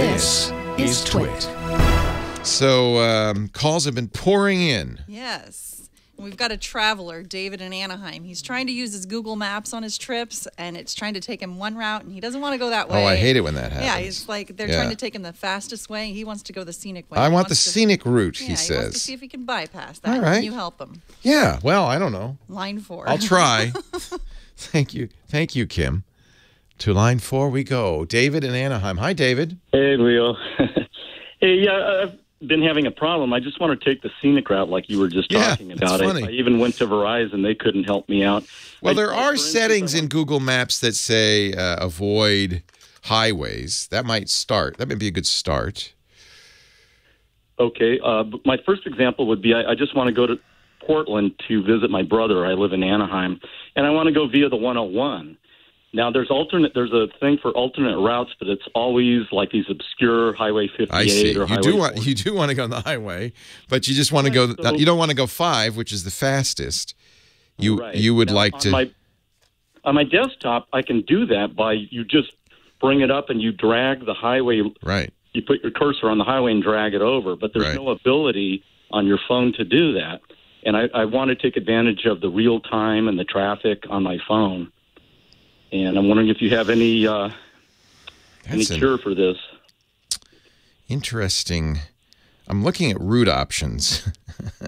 This is Twit. So um, calls have been pouring in. Yes. We've got a traveler, David in Anaheim. He's trying to use his Google Maps on his trips, and it's trying to take him one route, and he doesn't want to go that way. Oh, I hate it when that happens. Yeah, he's like they're Yeah. trying to take him the fastest way. He wants to go the scenic way. I He want the wants to- scenic route, Yeah, he wants to says. see if he can bypass that. All right. You help him? Yeah, well, I don't know. Line four. I'll try. Thank you. Thank you, Kim. To line four we go. David in Anaheim. Hi, David. Hey, Leo. hey, yeah, I've been having a problem. I just want to take the scenic route, like you were just Yeah, talking about. I, funny. I even went to Verizon; they couldn't help me out. Well, I- there are instance, settings in Google Maps that say uh, avoid highways. That might start. That might be a good start. Okay, uh, but my first example would be I, I just want to go to Portland to visit my brother. I live in Anaheim, and I want to go via the 101. Now, there's alternate. There's a thing for alternate routes, but it's always like these obscure Highway 58 I see. or You Highway do want 40. you do want to go on the highway, but you just want to go. so- you don't want to go five, which is the fastest. You Right. you would Now, like on to. My, on my desktop, I can do that by you just bring it up and you drag the highway. right. You put your cursor on the highway and drag it over, but there's Right. no ability on your phone to do that. And I, I want to take advantage of the real time and the traffic on my phone. And I'm wondering if you have any uh, any an cure for this. interesting. I'm looking at route options.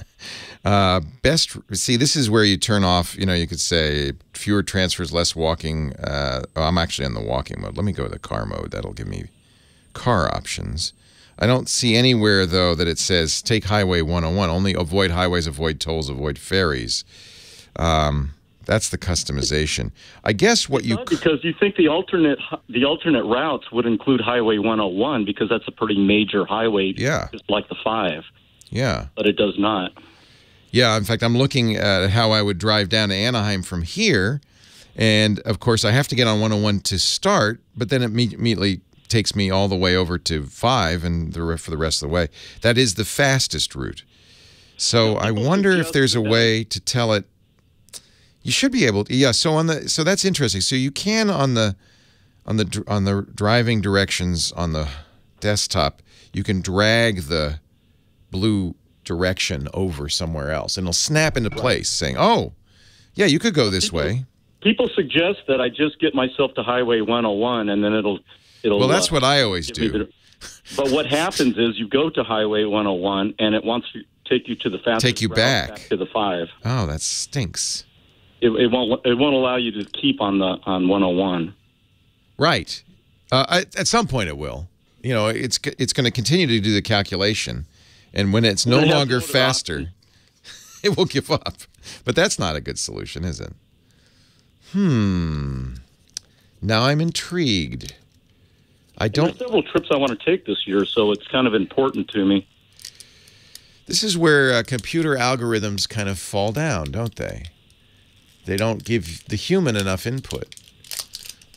uh, best see this is where you turn off. You know, you could say fewer transfers, less walking. Uh, oh, I'm actually in the walking mode. Let me go to the car mode. That'll give me car options. I don't see anywhere though that it says take Highway 101. Only avoid highways, avoid tolls, avoid ferries. Um, that's the customization. I guess what you because you think the alternate the alternate routes would include Highway 101 because that's a pretty major highway, Yeah. just like the five, yeah. but it does not. Yeah, in fact, I'm looking at how I would drive down to Anaheim from here. And of course, I have to get on 101 to start, but then it immediately takes me all the way over to 5 and the for the rest of the way. That is the fastest route. So I wonder if there's a way to tell it you should be able to yeah, so on the so that's interesting. So you can on the on the on the driving directions on the desktop, you can drag the blue direction over somewhere else and it'll snap into place saying, "Oh, yeah, you could go this way." People suggest that I just get myself to Highway 101 and then it'll it'll. Well, that's uh, what I always do. but what happens is you go to Highway 101 and it wants to take you to the fastest Take you route back. to the five. Oh, that stinks. It, it won't it won't allow you to keep on the on 101. Right. Uh, at, at some point, it will. You know, it's it's going to continue to do the calculation, and when it's no It longer faster, it will give up. But that's not a good solution, is it? Hmm. Now I'm intrigued. I don't. several trips I want to take this year, so it's kind of important to me. This is where uh, computer algorithms kind of fall down, don't they? They don't give the human enough input.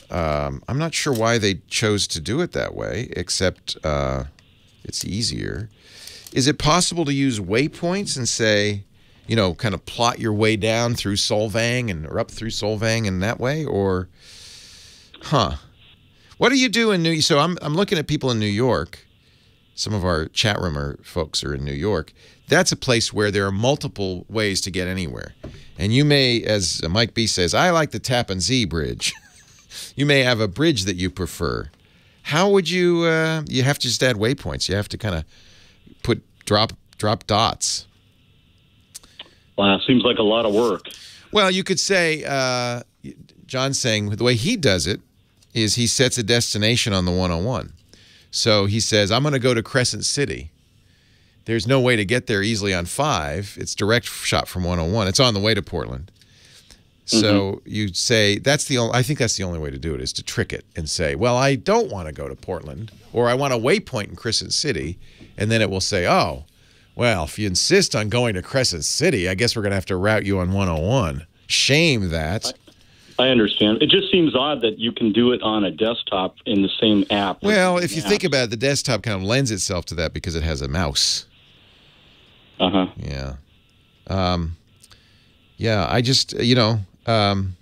Um, I'm not sure why they chose to do it that way, except uh, it's easier. Is it possible to use waypoints and say, you know, kind of plot your way down through Solvang and or up through Solvang in that way, or, huh? What do you do in New? So I'm I'm looking at people in New York. Some of our chat roomer folks are in New York. That's a place where there are multiple ways to get anywhere, and you may, as Mike B says, I like the Tappan Zee Bridge. you may have a bridge that you prefer. How would you? Uh, you have to just add waypoints. You have to kind of put drop drop dots. Wow, seems like a lot of work. Well, you could say, uh, John's saying the way he does it is he sets a destination on the 101. So he says, I'm going to go to Crescent City. There's no way to get there easily on 5. It's direct shot from 101. It's on the way to Portland. So mm-hmm. you say that's the only I think that's the only way to do it is to trick it and say, "Well, I don't want to go to Portland or I want a waypoint in Crescent City." And then it will say, "Oh, well, if you insist on going to Crescent City, I guess we're going to have to route you on 101." Shame that. I understand. It just seems odd that you can do it on a desktop in the same app. Well, if you think about it, the desktop kind of lends itself to that because it has a mouse. Uh huh. Yeah. Um, yeah, I just, you know, um,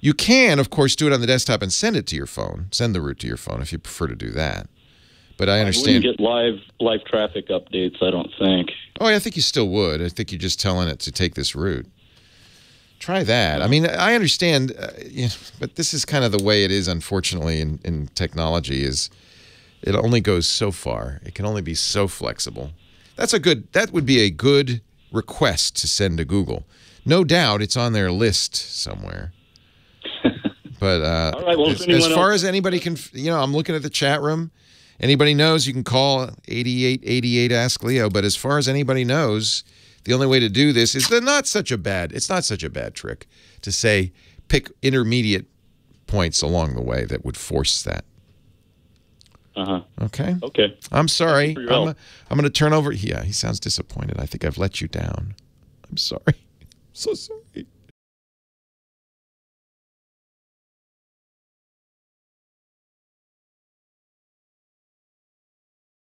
you can, of course, do it on the desktop and send it to your phone, send the route to your phone if you prefer to do that. But I I understand. wouldn't get live live traffic updates. I don't think. Oh, yeah, I think you still would. I think you're just telling it to take this route. Try that. I mean, I understand, uh, you know, but this is kind of the way it is, unfortunately, in, in technology. Is it only goes so far? It can only be so flexible. That's a good. That would be a good request to send to Google. No doubt, it's on their list somewhere. But uh, right, well, as, as far else- as anybody can, you know, I'm looking at the chat room. Anybody knows, you can call 8888 Ask Leo. But as far as anybody knows, the only way to do this is the not such a bad. It's not such a bad trick to say pick intermediate points along the way that would force that. Uh huh. Okay. Okay. I'm sorry. I'm. I'm going to turn over. Yeah, he sounds disappointed. I think I've let you down. I'm sorry. I'm so sorry.